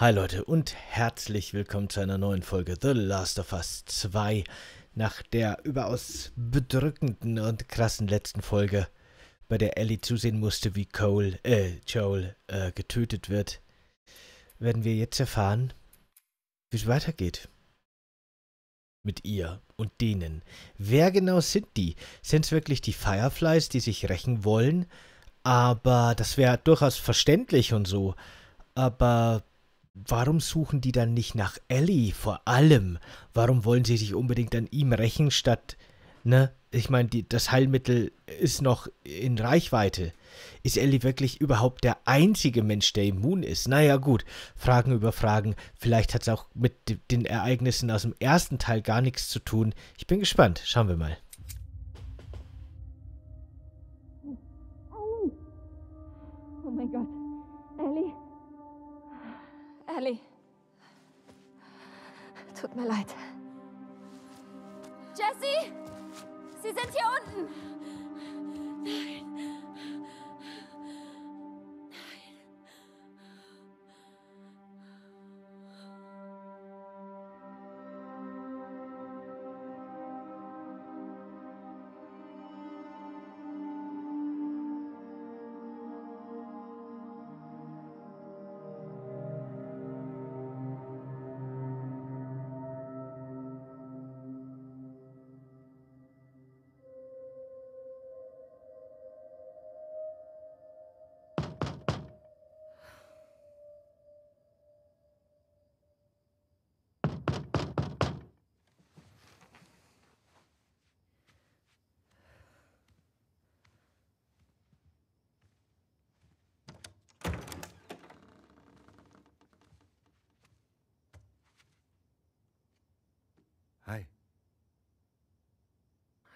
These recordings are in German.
Hi Leute und herzlich willkommen zu einer neuen Folge The Last of Us 2. Nach der überaus bedrückenden und krassen letzten Folge, bei der Ellie zusehen musste, wie Cole, äh, Joel äh, getötet wird, werden wir jetzt erfahren, wie es weitergeht. Mit ihr und denen. Wer genau sind die? Sind es wirklich die Fireflies, die sich rächen wollen? Aber das wäre durchaus verständlich und so. Aber warum suchen die dann nicht nach Ellie vor allem? Warum wollen sie sich unbedingt an ihm rächen, statt, ne? Ich meine, das Heilmittel ist noch in Reichweite. Ist Ellie wirklich überhaupt der einzige Mensch, der immun ist? Naja, gut, Fragen über Fragen. Vielleicht hat es auch mit den Ereignissen aus dem ersten Teil gar nichts zu tun. Ich bin gespannt. Schauen wir mal. Ellie. Tut mir leid. Jesse! Sie sind hier unten! Nein.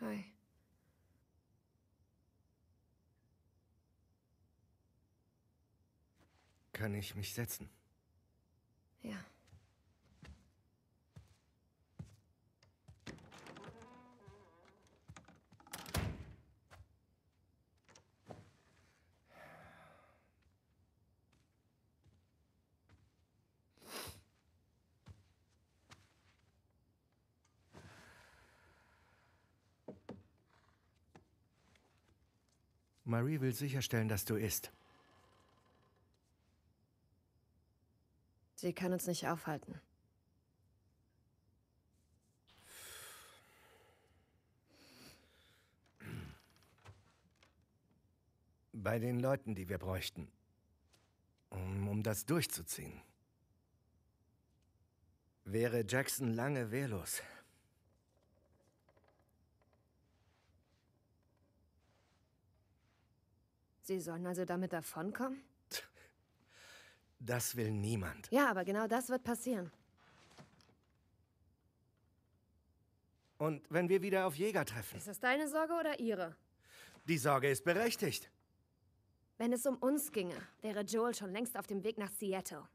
Hi. Kann ich mich setzen? Ja. Marie will sicherstellen, dass du isst. Sie kann uns nicht aufhalten. Bei den Leuten, die wir bräuchten. Um, um das durchzuziehen. Wäre Jackson lange wehrlos. Sie sollen also damit davonkommen? Das will niemand. Ja, aber genau das wird passieren. Und wenn wir wieder auf Jäger treffen? Ist das deine Sorge oder ihre? Die Sorge ist berechtigt. Wenn es um uns ginge, wäre Joel schon längst auf dem Weg nach Seattle.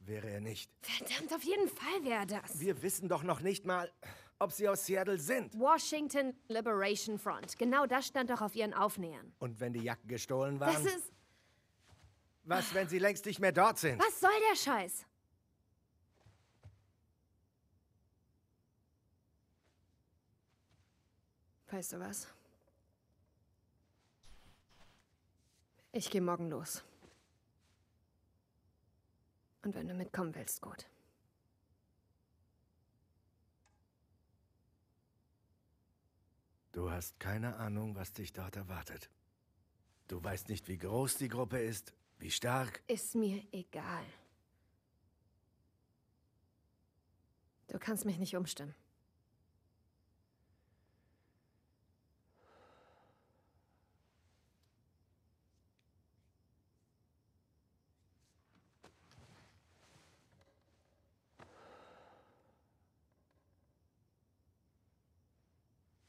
Wäre er nicht. Verdammt, auf jeden Fall wäre das. Wir wissen doch noch nicht mal, ob sie aus Seattle sind. Washington Liberation Front. Genau das stand doch auf ihren Aufnähern. Und wenn die Jacken gestohlen waren? Das ist... Was, wenn sie längst nicht mehr dort sind? Was soll der Scheiß? Weißt du was? Ich gehe morgen los. Und wenn du mitkommen willst, gut. Du hast keine Ahnung, was dich dort erwartet. Du weißt nicht, wie groß die Gruppe ist, wie stark. Ist mir egal. Du kannst mich nicht umstimmen.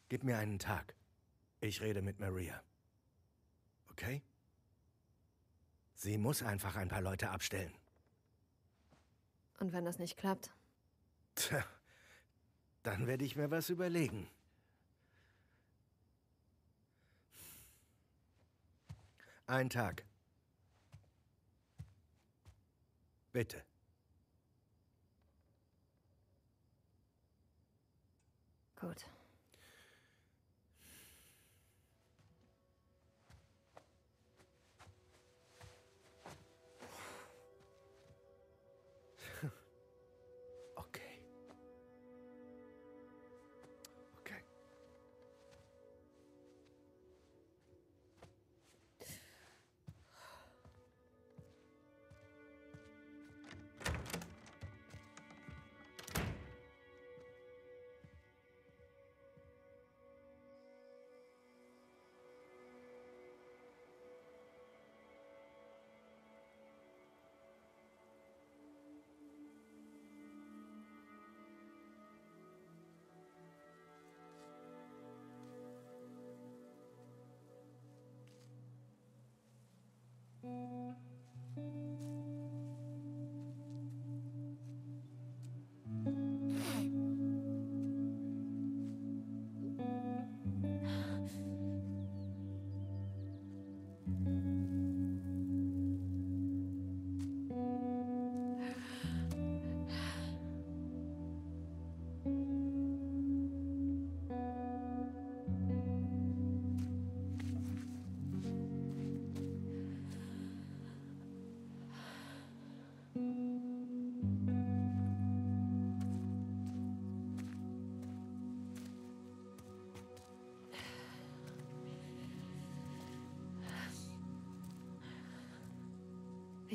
Gib mir einen Tag. Ich rede mit Maria. Okay? Sie muss einfach ein paar Leute abstellen. Und wenn das nicht klappt? Tja, dann werde ich mir was überlegen. Ein Tag. Bitte. Gut.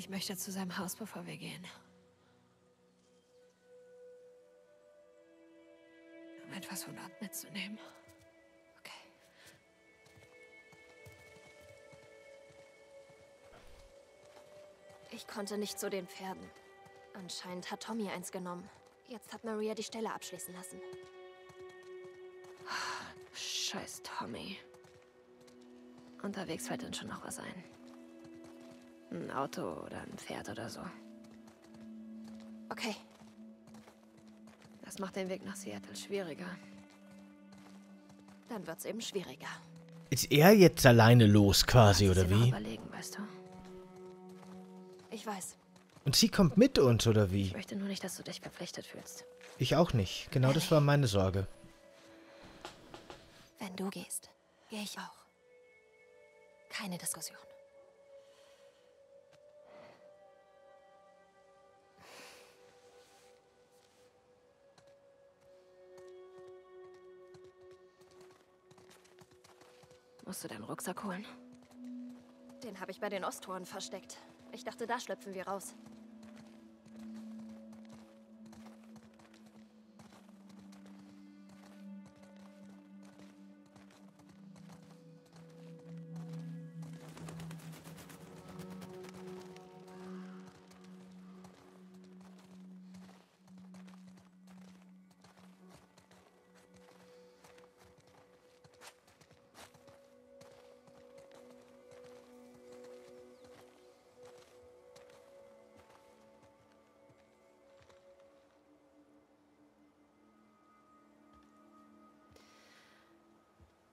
Ich möchte zu seinem Haus, bevor wir gehen. Um etwas von dort mitzunehmen. Okay. Ich konnte nicht zu den Pferden. Anscheinend hat Tommy eins genommen. Jetzt hat Maria die Stelle abschließen lassen. Scheiß Tommy. Unterwegs fällt uns schon noch was ein. Ein Auto oder ein Pferd oder so. Okay, Das macht den Weg nach Seattle schwieriger. dann wird's eben schwieriger. Ist er jetzt alleine los quasi, oder wie? überlegen, weißt du? Ich weiß. Und sie kommt mit uns, oder wie? Ich möchte nur nicht, dass du dich verpflichtet fühlst. Ich auch nicht. Genau das war meine Sorge. Wenn du gehst, gehe ich auch. Keine Diskussion. Musst du deinen Rucksack holen? Den habe ich bei den Osttoren versteckt. Ich dachte, da schlüpfen wir raus.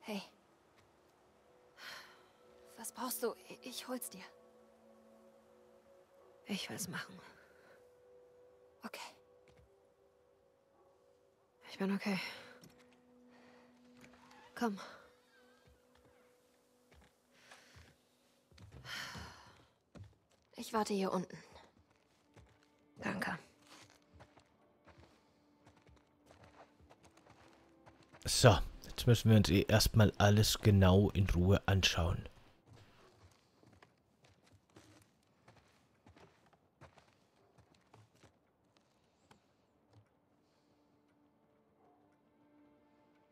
Hey. Was brauchst du? Ich hol's dir. Ich will's machen. Okay. Ich bin okay. Komm. Ich warte hier unten. Danke. So, jetzt müssen wir uns eh erstmal alles genau in Ruhe anschauen.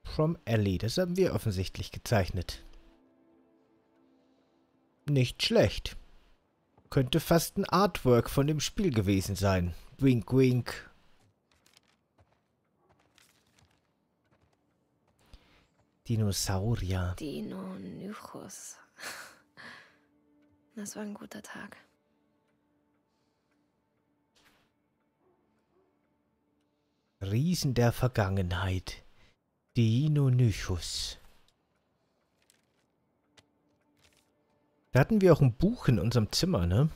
From Ellie, das haben wir offensichtlich gezeichnet. Nicht schlecht. Könnte fast ein Artwork von dem Spiel gewesen sein. Wink, wink. Dinosaurier. Dino-Nychus. Das war ein guter Tag. Riesen der Vergangenheit. Deinonychus. Da hatten wir auch ein Buch in unserem Zimmer, ne?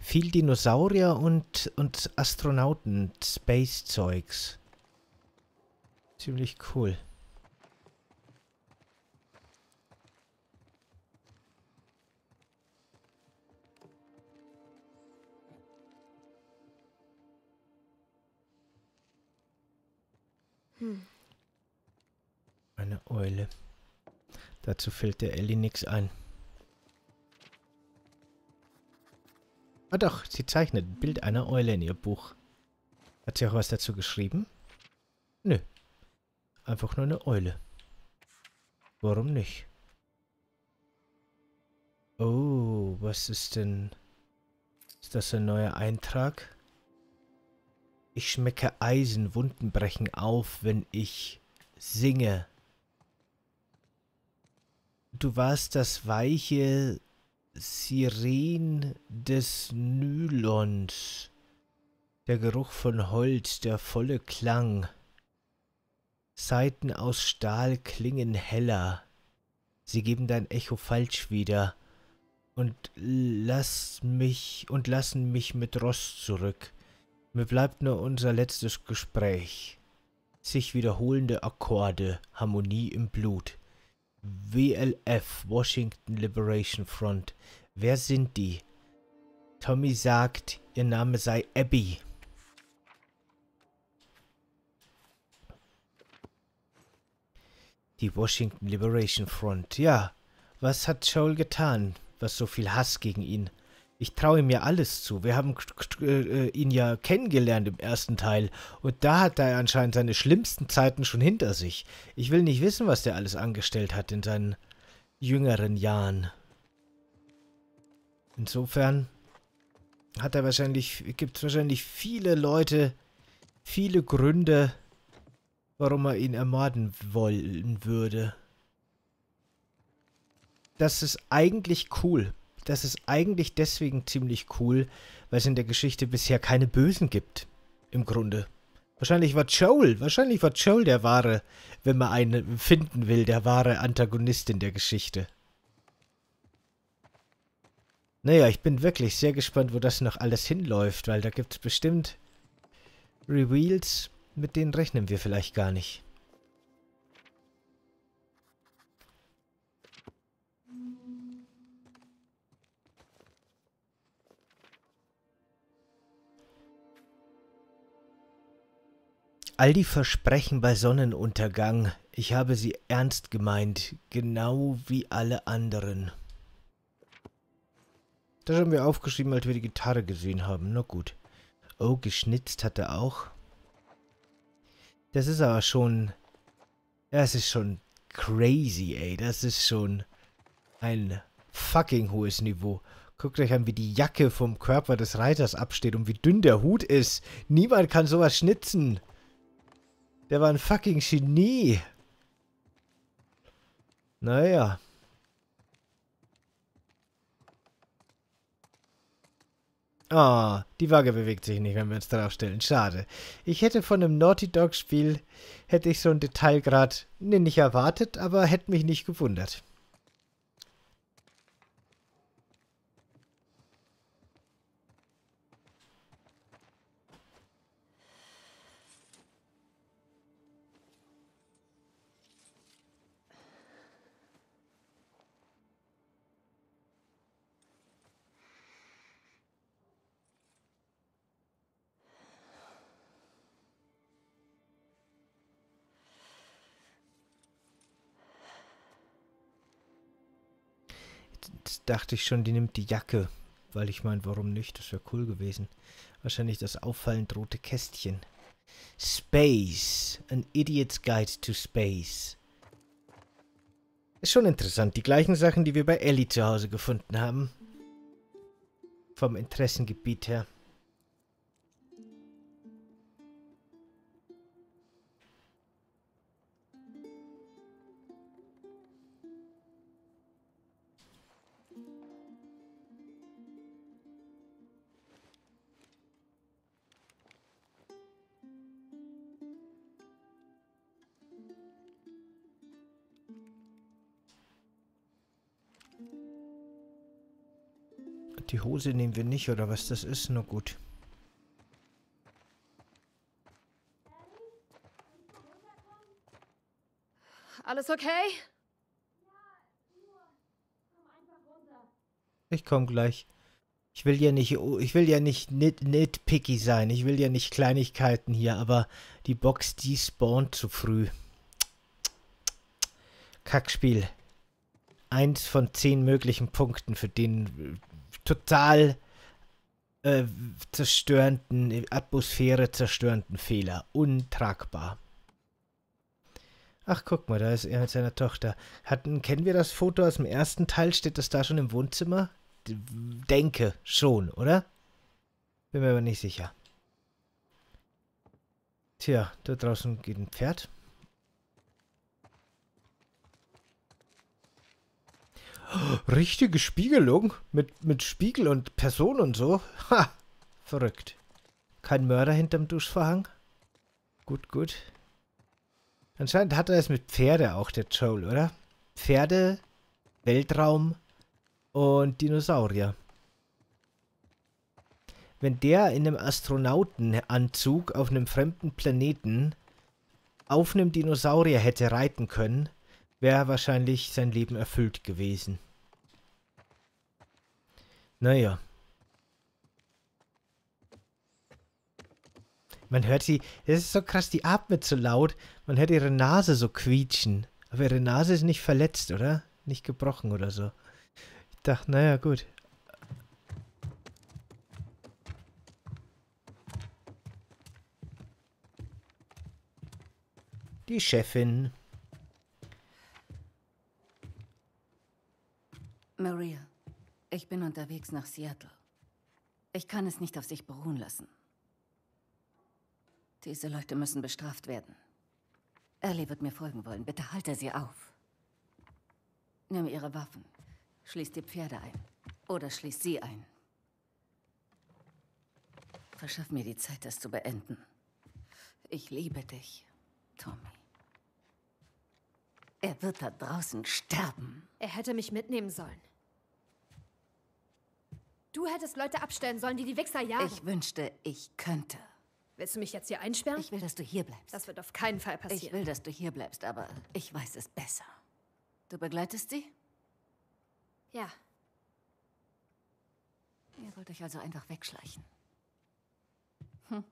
Viel Dinosaurier und, und Astronauten, Space-Zeugs. Ziemlich cool. Eine Eule. Dazu fällt der Ellie nichts ein. Ah doch, sie zeichnet ein Bild einer Eule in ihr Buch. Hat sie auch was dazu geschrieben? Nö. Einfach nur eine Eule. Warum nicht? Oh, was ist denn... Ist das ein neuer Eintrag? Ich schmecke Eisen, Wunden brechen auf, wenn ich singe. Du warst das weiche Siren des Nylons. Der Geruch von Holz, der volle Klang. Saiten aus Stahl klingen heller. Sie geben dein Echo falsch wieder. Und lass mich und lassen mich mit Rost zurück. Mir bleibt nur unser letztes Gespräch. Sich wiederholende Akkorde, Harmonie im Blut. WLF, Washington Liberation Front. Wer sind die? Tommy sagt, ihr Name sei Abby. Die Washington Liberation Front. Ja, was hat Joel getan, was so viel Hass gegen ihn ich traue ihm ja alles zu. Wir haben äh, ihn ja kennengelernt im ersten Teil. Und da hat er anscheinend seine schlimmsten Zeiten schon hinter sich. Ich will nicht wissen, was der alles angestellt hat in seinen jüngeren Jahren. Insofern hat er wahrscheinlich, gibt es wahrscheinlich viele Leute, viele Gründe, warum er ihn ermorden wollen würde. Das ist eigentlich cool das ist eigentlich deswegen ziemlich cool, weil es in der Geschichte bisher keine Bösen gibt. Im Grunde. Wahrscheinlich war Joel, wahrscheinlich war Joel der wahre, wenn man einen finden will, der wahre Antagonist in der Geschichte. Naja, ich bin wirklich sehr gespannt, wo das noch alles hinläuft, weil da gibt es bestimmt Reveals, mit denen rechnen wir vielleicht gar nicht. All die Versprechen bei Sonnenuntergang, ich habe sie ernst gemeint, genau wie alle anderen. Das haben wir aufgeschrieben, als wir die Gitarre gesehen haben. Na gut. Oh, geschnitzt hat er auch. Das ist aber schon... Das ist schon crazy, ey. Das ist schon ein fucking hohes Niveau. Guckt euch an, wie die Jacke vom Körper des Reiters absteht und wie dünn der Hut ist. Niemand kann sowas schnitzen. Der war ein fucking Genie. Naja. Ah, oh, die Waage bewegt sich nicht, wenn wir uns darauf stellen. Schade. Ich hätte von einem Naughty Dog Spiel, hätte ich so ein Detailgrad ne, nicht erwartet, aber hätte mich nicht gewundert. Dachte ich schon, die nimmt die Jacke. Weil ich meine, warum nicht? Das wäre cool gewesen. Wahrscheinlich das auffallend rote Kästchen. Space. An Idiot's Guide to Space. Ist schon interessant. Die gleichen Sachen, die wir bei Ellie zu Hause gefunden haben. Vom Interessengebiet her. Hose nehmen wir nicht, oder was das ist? Na gut. Alles okay? Ich komm gleich. Ich will ja nicht, ich will ja nicht nit, nitpicky sein. Ich will ja nicht Kleinigkeiten hier, aber die Box, die spawnt zu früh. Kackspiel. Eins von zehn möglichen Punkten für den total äh, zerstörenden, Atmosphäre zerstörenden Fehler. Untragbar. Ach, guck mal, da ist er mit seiner Tochter. Hatten, kennen wir das Foto aus dem ersten Teil? Steht das da schon im Wohnzimmer? denke schon, oder? Bin mir aber nicht sicher. Tja, da draußen geht ein Pferd. Richtige Spiegelung mit, mit Spiegel und Person und so. Ha! Verrückt. Kein Mörder hinterm Duschvorhang. Gut, gut. Anscheinend hat er es mit Pferde auch, der Joel, oder? Pferde, Weltraum, und Dinosaurier. Wenn der in einem Astronautenanzug auf einem fremden Planeten auf einem Dinosaurier hätte reiten können, wäre wahrscheinlich sein Leben erfüllt gewesen. Naja. Man hört sie, es ist so krass, die atmet so laut, man hört ihre Nase so quietschen. Aber ihre Nase ist nicht verletzt, oder? Nicht gebrochen oder so dachte, naja, gut. Die Chefin. Maria, ich bin unterwegs nach Seattle. Ich kann es nicht auf sich beruhen lassen. Diese Leute müssen bestraft werden. Ellie wird mir folgen wollen. Bitte halte sie auf. Nimm ihre Waffen. Schließ die Pferde ein. Oder schließ sie ein. Verschaff mir die Zeit, das zu beenden. Ich liebe dich, Tommy. Er wird da draußen sterben. Er hätte mich mitnehmen sollen. Du hättest Leute abstellen sollen, die die Wichser jagen. Ich wünschte, ich könnte. Willst du mich jetzt hier einsperren? Ich will, dass du hier bleibst. Das wird auf keinen Fall passieren. Ich will, dass du hier bleibst, aber ich weiß es besser. Du begleitest sie? Ja. Ihr wollt euch also einfach wegschleichen. Hm.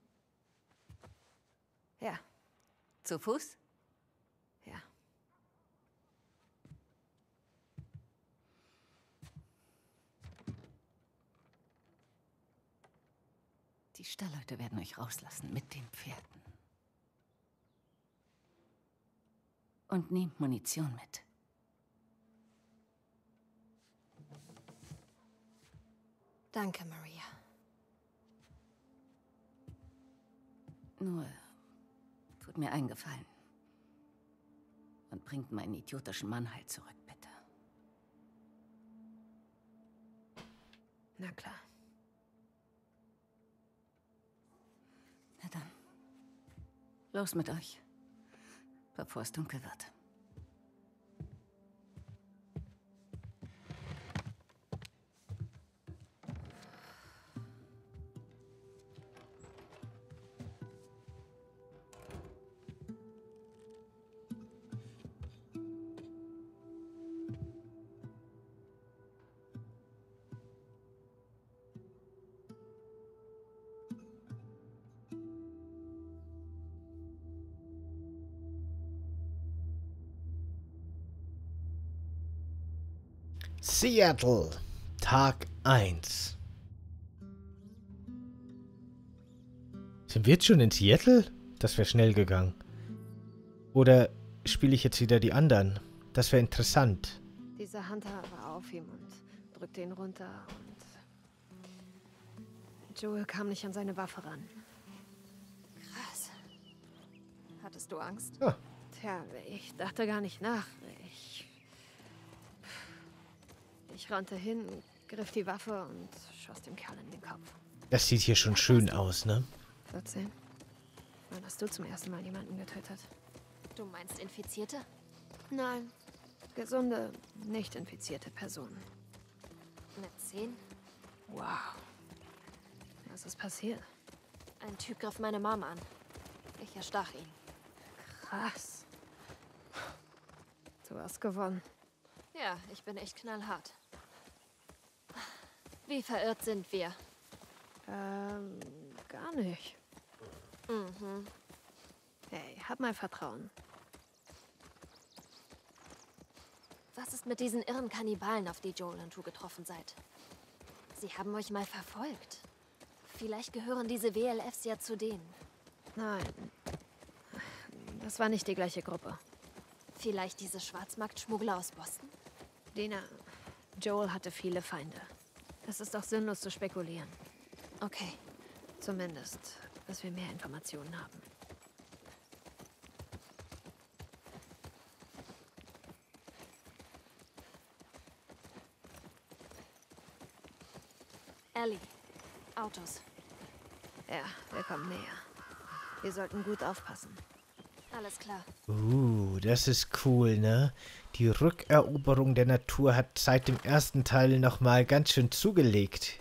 Ja. Zu Fuß? Ja. Die Stallleute werden euch rauslassen mit den Pferden. Und nehmt Munition mit. Danke, Maria. Nur, tut mir einen Gefallen. Und bringt meinen idiotischen Mann halt zurück, bitte. Na klar. Los mit euch. Bevor es dunkel wird. Seattle, Tag 1. Sind wir jetzt schon in Seattle? Das wäre schnell gegangen. Oder spiele ich jetzt wieder die anderen? Das wäre interessant. Dieser Hunter war auf ihm und drückte ihn runter und Joel kam nicht an seine Waffe ran. Krass. Hattest du Angst? Ah. Tja, ich dachte gar nicht nach. Ich rannte hin, griff die Waffe und schoss dem Kerl in den Kopf. Das sieht hier schon schön aus, ne? 14. Wann hast du zum ersten Mal jemanden getötet? Du meinst Infizierte? Wow. Was ist passiert? Ein Typ griff meine Mom an. Ich erstach ihn. Krass. Du hast gewonnen. Ja, ich bin echt knallhart. Wie verirrt sind wir? Ähm, gar nicht. Mhm. Hey, hab mal Vertrauen. Was ist mit diesen irren Kannibalen, auf die Joel und du getroffen seid? Sie haben euch mal verfolgt. Vielleicht gehören diese WLFs ja zu denen. Nein. Das war nicht die gleiche Gruppe. Vielleicht diese Schwarzmarktschmuggler aus Boston? Dina, Joel hatte viele Feinde. Es ist auch sinnlos zu spekulieren. Okay. Zumindest, bis wir mehr Informationen haben. Ellie. Autos. Ja, wir kommen näher. Wir sollten gut aufpassen. Alles klar. Uh, das ist cool, ne? Die Rückeroberung der Natur hat seit dem ersten Teil nochmal ganz schön zugelegt.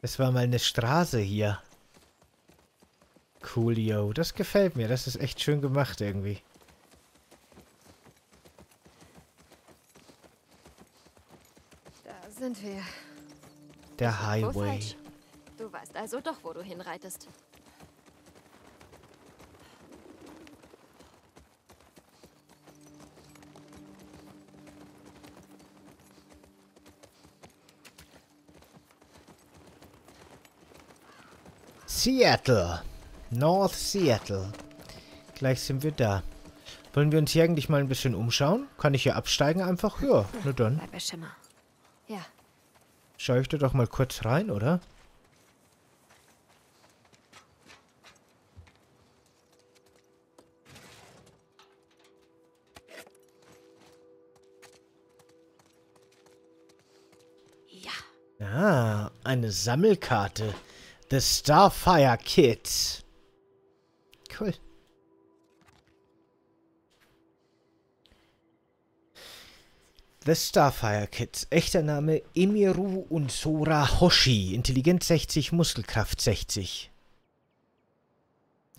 Es war mal eine Straße hier. Coolio. Das gefällt mir. Das ist echt schön gemacht irgendwie. Da sind wir. Der Highway. Du weißt also doch, wo du hinreitest. Seattle. North Seattle. Gleich sind wir da. Wollen wir uns hier eigentlich mal ein bisschen umschauen? Kann ich hier absteigen einfach? Ja, na dann. Bleib bei Schimmer. Ja, Schau ich da doch mal kurz rein, oder? ja. Ah, eine Sammelkarte. The Starfire Kit. Cool. The Starfire Kit. Echter Name Emiru Unsora Hoshi. Intelligenz 60, Muskelkraft 60.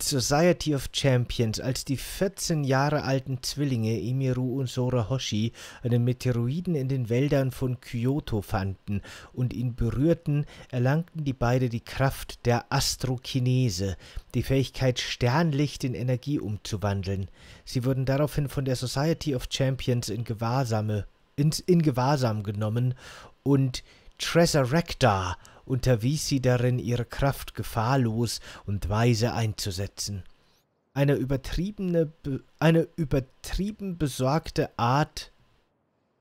Society of Champions, als die 14 Jahre alten Zwillinge Emiru und Sora Hoshi einen Meteoroiden in den Wäldern von Kyoto fanden und ihn berührten, erlangten die beiden die Kraft der Astrokinese, die Fähigkeit, Sternlicht in Energie umzuwandeln. Sie wurden daraufhin von der Society of Champions in Gewahrsame, ins, in Gewahrsam genommen und Tresurrecta unterwies sie darin, ihre Kraft gefahrlos und weise einzusetzen. Eine übertriebene, be eine übertrieben besorgte Art,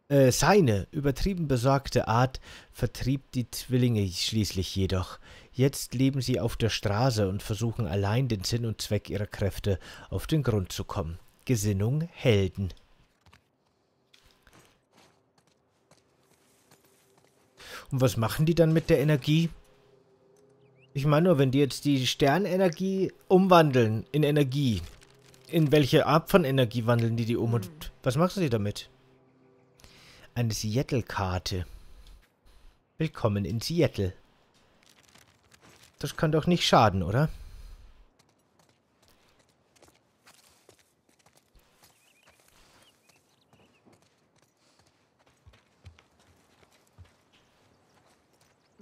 äh, seine übertrieben besorgte Art vertrieb die Zwillinge schließlich jedoch. Jetzt leben sie auf der Straße und versuchen allein den Sinn und Zweck ihrer Kräfte auf den Grund zu kommen. Gesinnung Helden. Und was machen die dann mit der Energie? Ich meine nur, wenn die jetzt die Sternenergie umwandeln in Energie, in welche Art von Energie wandeln die die um und was machen sie damit? Eine Seattle-Karte. Willkommen in Seattle. Das kann doch nicht schaden, oder?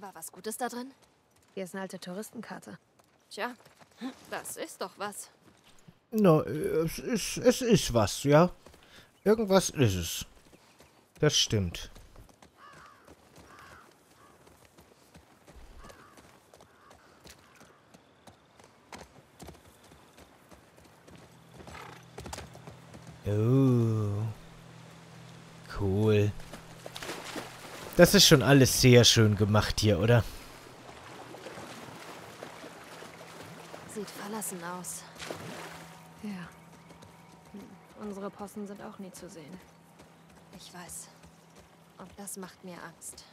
War was Gutes da drin? Hier ist eine alte Touristenkarte. Tja, das ist doch was. Na, es ist, es ist was, ja. Irgendwas ist es. Das stimmt. Oh. Cool. Das ist schon alles sehr schön gemacht hier, oder? Sieht verlassen aus. Ja. Unsere Possen sind auch nie zu sehen. Ich weiß. Und das macht mir Angst.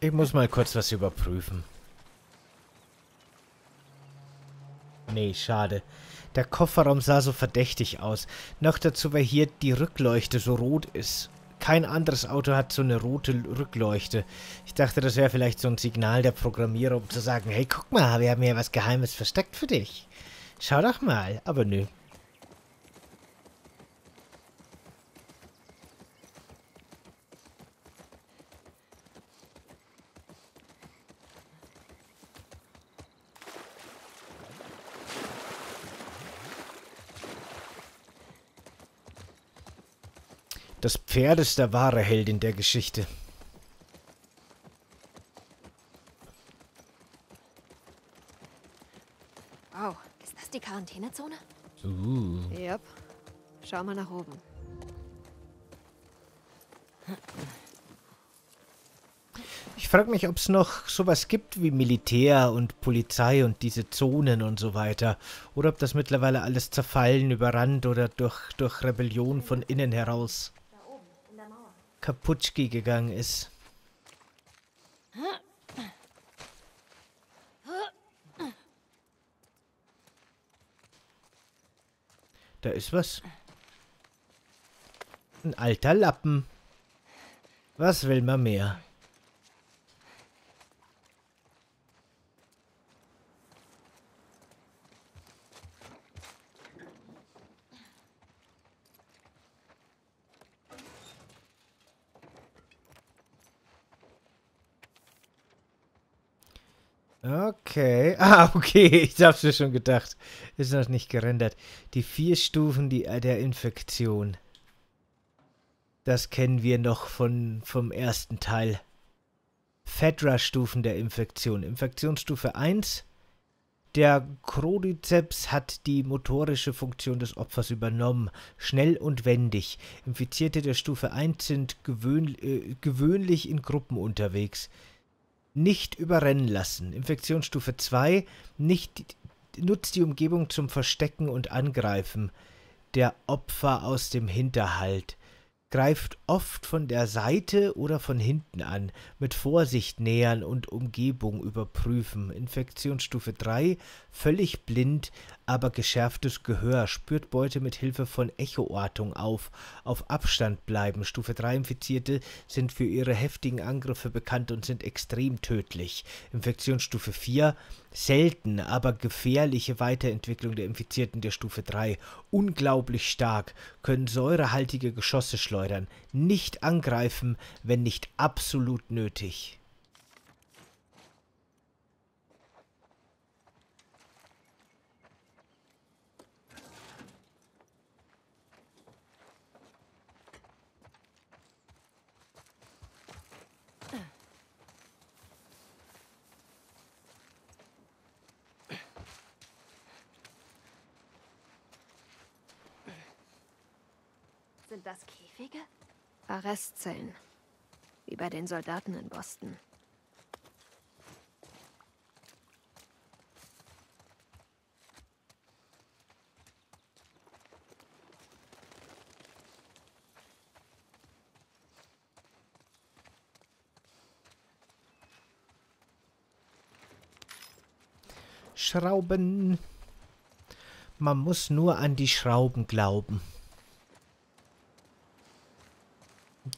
Ich muss mal kurz was überprüfen. Nee, schade. Der Kofferraum sah so verdächtig aus. Noch dazu, weil hier die Rückleuchte so rot ist. Kein anderes Auto hat so eine rote Rückleuchte. Ich dachte, das wäre vielleicht so ein Signal der Programmierer, um zu sagen, hey, guck mal, wir haben hier was Geheimes versteckt für dich. Schau doch mal. Aber nö. Das Pferd ist der wahre Held in der Geschichte. Wow, ist das die Quarantänezone? Uh. Yep. Schau mal nach oben. Ich frage mich, ob es noch sowas gibt wie Militär und Polizei und diese Zonen und so weiter. Oder ob das mittlerweile alles zerfallen, überrannt oder durch, durch Rebellion von innen heraus kaputschki gegangen ist. Da ist was. Ein alter Lappen. Was will man mehr? Okay. Ah, okay. Ich hab's mir schon gedacht. Ist noch nicht gerendert. Die vier Stufen die, äh, der Infektion. Das kennen wir noch von, vom ersten Teil. Fedra-Stufen der Infektion. Infektionsstufe 1. Der Chordiceps hat die motorische Funktion des Opfers übernommen. Schnell und wendig. Infizierte der Stufe 1 sind gewöhn, äh, gewöhnlich in Gruppen unterwegs nicht überrennen lassen. Infektionsstufe 2, nicht nutzt die Umgebung zum Verstecken und Angreifen der Opfer aus dem Hinterhalt greift oft von der Seite oder von hinten an, mit Vorsicht nähern und Umgebung überprüfen. Infektionsstufe 3, völlig blind, aber geschärftes Gehör, spürt Beute mit Hilfe von Echoortung auf, auf Abstand bleiben. Stufe 3 Infizierte sind für ihre heftigen Angriffe bekannt und sind extrem tödlich. Infektionsstufe 4, selten, aber gefährliche Weiterentwicklung der Infizierten der Stufe 3. Unglaublich stark, können säurehaltige Geschosse schleudern, nicht angreifen, wenn nicht absolut nötig. Das Käfige? Arrestzellen. Wie bei den Soldaten in Boston. Schrauben. Man muss nur an die Schrauben glauben.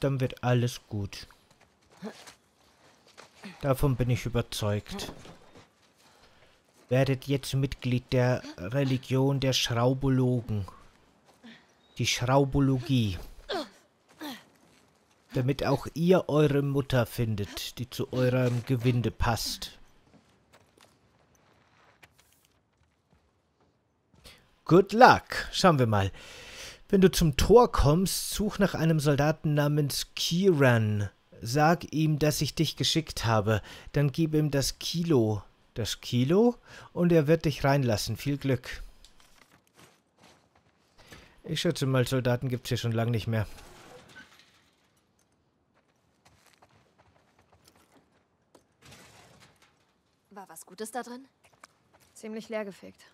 Dann wird alles gut. Davon bin ich überzeugt. Werdet jetzt Mitglied der Religion der Schraubologen. Die Schraubologie. Damit auch ihr eure Mutter findet, die zu eurem Gewinde passt. Good luck. Schauen wir mal. Wenn du zum Tor kommst, such nach einem Soldaten namens Kiran. Sag ihm, dass ich dich geschickt habe. Dann gib ihm das Kilo. Das Kilo? Und er wird dich reinlassen. Viel Glück. Ich schätze mal, Soldaten gibt's hier schon lange nicht mehr. War was Gutes da drin? Ziemlich leergefegt.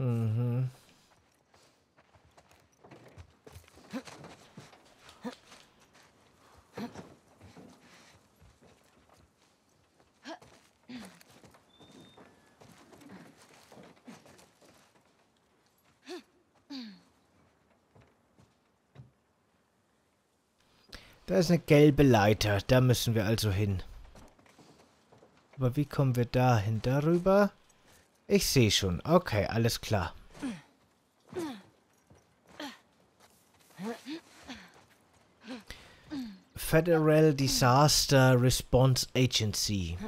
Mhm. Da ist eine gelbe Leiter. Da müssen wir also hin. Aber wie kommen wir da hin? Darüber? Ich sehe schon. Okay, alles klar. Federal Disaster Response Agency.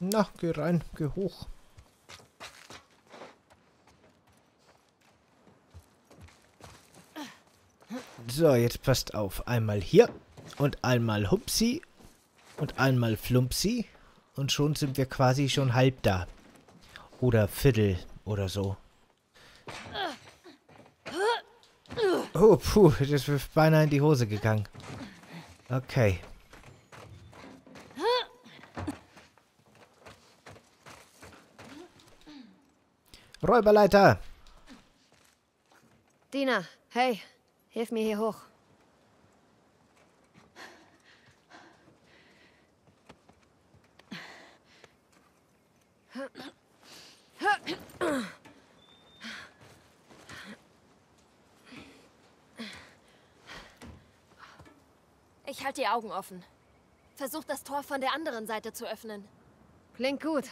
Na, geh rein, geh hoch. So, jetzt passt auf. Einmal hier und einmal Hupsi und einmal Flumpsi. Und schon sind wir quasi schon halb da. Oder Viertel oder so. Oh, puh, das ist beinahe in die Hose gegangen. Okay. Räuberleiter! Dina, hey, hilf mir hier hoch. Ich halte die Augen offen. Versuch das Tor von der anderen Seite zu öffnen. Klingt gut.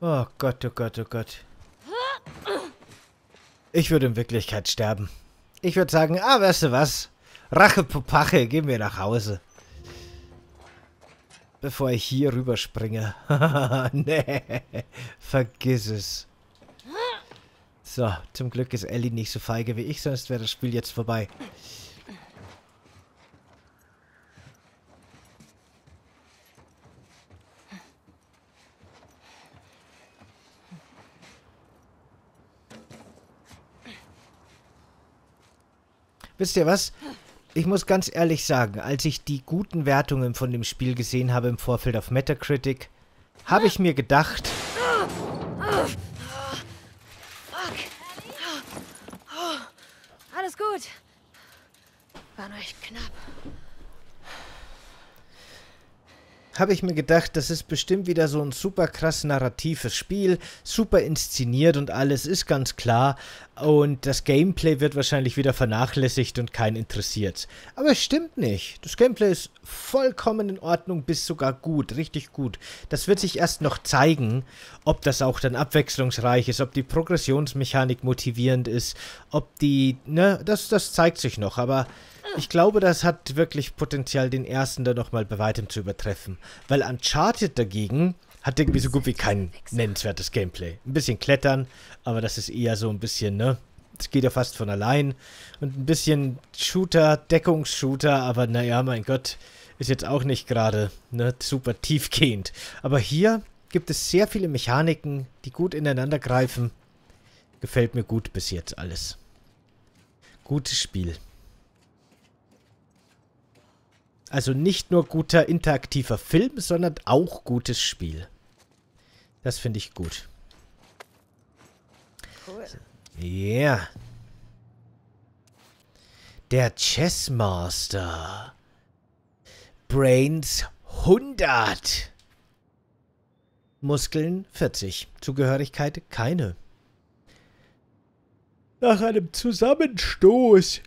Oh Gott, oh Gott, oh Gott. Ich würde in Wirklichkeit sterben. Ich würde sagen, ah, weißt du was? Rache Pupache, gehen wir nach Hause. Bevor ich hier rüberspringe. nee, vergiss es. So, zum Glück ist Ellie nicht so feige wie ich, sonst wäre das Spiel jetzt vorbei. Wisst ihr was? Ich muss ganz ehrlich sagen, als ich die guten Wertungen von dem Spiel gesehen habe im Vorfeld auf Metacritic, habe ich mir gedacht... Alles gut. War nur echt knapp. habe ich mir gedacht, das ist bestimmt wieder so ein super krass narratives Spiel, super inszeniert und alles ist ganz klar. Und das Gameplay wird wahrscheinlich wieder vernachlässigt und keinen interessiert. Aber es stimmt nicht. Das Gameplay ist vollkommen in Ordnung bis sogar gut, richtig gut. Das wird sich erst noch zeigen, ob das auch dann abwechslungsreich ist, ob die Progressionsmechanik motivierend ist, ob die, ne, das, das zeigt sich noch. Aber ich glaube, das hat wirklich Potenzial, den ersten dann nochmal bei weitem zu übertreffen. Weil Uncharted dagegen hat irgendwie so gut wie kein nennenswertes Gameplay. Ein bisschen klettern, aber das ist eher so ein bisschen, ne? Das geht ja fast von allein. Und ein bisschen Shooter, Deckungsshooter, aber naja, mein Gott, ist jetzt auch nicht gerade ne, super tiefgehend. Aber hier gibt es sehr viele Mechaniken, die gut ineinander greifen. Gefällt mir gut bis jetzt alles. Gutes Spiel. Also nicht nur guter interaktiver Film, sondern auch gutes Spiel. Das finde ich gut. Cool. Ja. Yeah. Der Chessmaster. Brains 100. Muskeln 40. Zugehörigkeit keine. Nach einem Zusammenstoß.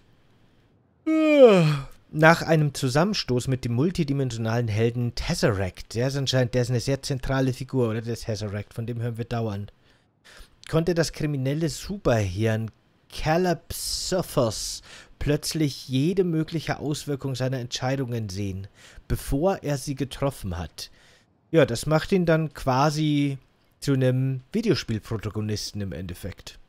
Uh nach einem Zusammenstoß mit dem multidimensionalen Helden Tesseract, der ist anscheinend, der ist eine sehr zentrale Figur, oder der Tesseract, von dem hören wir dauernd, konnte das kriminelle Superhirn Calapsophos plötzlich jede mögliche Auswirkung seiner Entscheidungen sehen, bevor er sie getroffen hat. Ja, das macht ihn dann quasi zu einem Videospielprotagonisten im Endeffekt.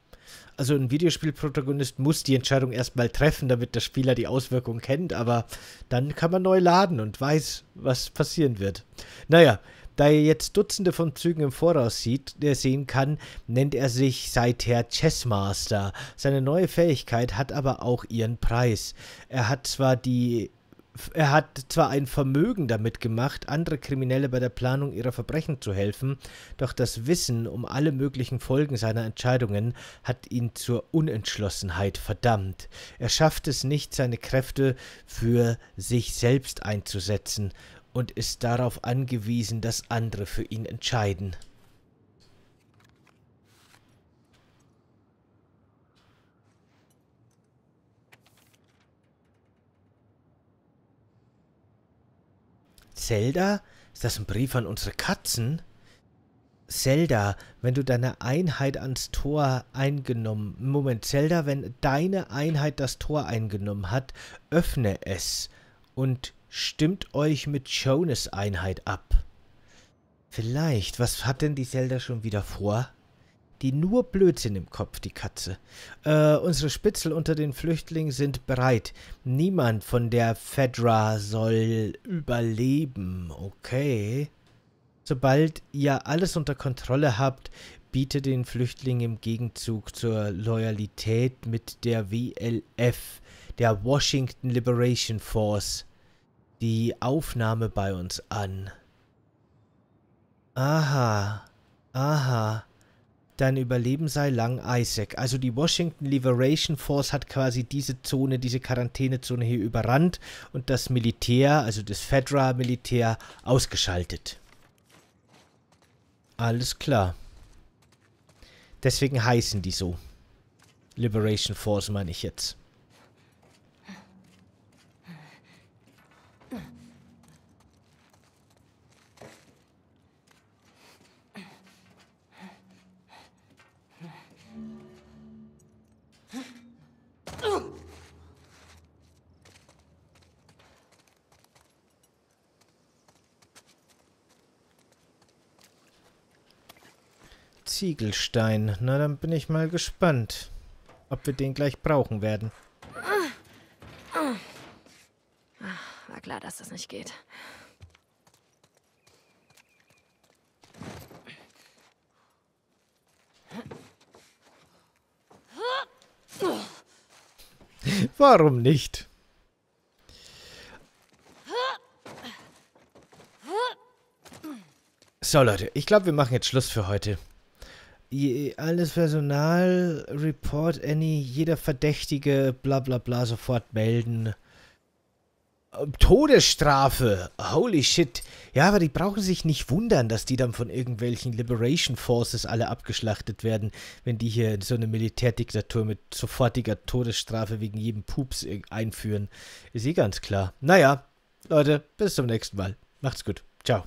Also ein Videospielprotagonist muss die Entscheidung erstmal treffen, damit der Spieler die Auswirkungen kennt, aber dann kann man neu laden und weiß, was passieren wird. Naja, da er jetzt Dutzende von Zügen im Voraus sieht, der sehen kann, nennt er sich seither Chessmaster. Seine neue Fähigkeit hat aber auch ihren Preis. Er hat zwar die er hat zwar ein Vermögen damit gemacht, andere Kriminelle bei der Planung ihrer Verbrechen zu helfen, doch das Wissen um alle möglichen Folgen seiner Entscheidungen hat ihn zur Unentschlossenheit verdammt. Er schafft es nicht, seine Kräfte für sich selbst einzusetzen und ist darauf angewiesen, dass andere für ihn entscheiden. Zelda? Ist das ein Brief an unsere Katzen? Zelda, wenn du deine Einheit ans Tor eingenommen... Moment, Zelda, wenn deine Einheit das Tor eingenommen hat, öffne es und stimmt euch mit Jonas Einheit ab. Vielleicht, was hat denn die Zelda schon wieder vor? Die nur Blödsinn im Kopf, die Katze. Äh, unsere Spitzel unter den Flüchtlingen sind bereit. Niemand von der Fedra soll überleben, okay? Sobald ihr alles unter Kontrolle habt, bietet den Flüchtlingen im Gegenzug zur Loyalität mit der WLF, der Washington Liberation Force, die Aufnahme bei uns an. Aha, aha. Dein Überleben sei lang, Isaac. Also die Washington Liberation Force hat quasi diese Zone, diese Quarantänezone hier überrannt und das Militär, also das Fedra-Militär, ausgeschaltet. Alles klar. Deswegen heißen die so. Liberation Force meine ich jetzt. Ziegelstein. Na, dann bin ich mal gespannt, ob wir den gleich brauchen werden. War klar, dass das nicht geht. Warum nicht? So Leute, ich glaube, wir machen jetzt Schluss für heute alles Personal, Report Any, jeder Verdächtige, bla bla bla, sofort melden. Todesstrafe. Holy shit. Ja, aber die brauchen sich nicht wundern, dass die dann von irgendwelchen Liberation Forces alle abgeschlachtet werden, wenn die hier so eine Militärdiktatur mit sofortiger Todesstrafe wegen jedem Pups einführen. Ist eh ganz klar. Naja, Leute, bis zum nächsten Mal. Macht's gut. Ciao.